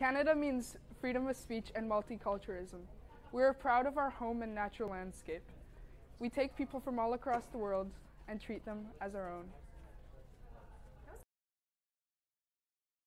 Canada means freedom of speech and multiculturalism. We are proud of our home and natural landscape. We take people from all across the world and treat them as our own.